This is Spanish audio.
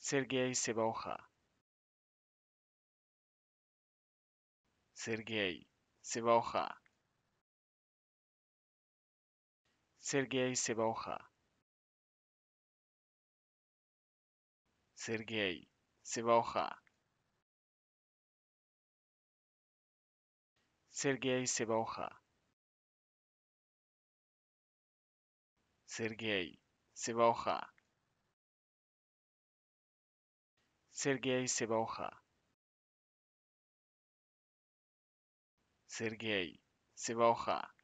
Sergei Sebaoja. Sergei Sebaoja. Sergei Sebaoja. Sergei Sebaoja. Sergei Sebaoja. Sergei Sebaoja. Sergei Sebaoja. Sergei Sebaoja.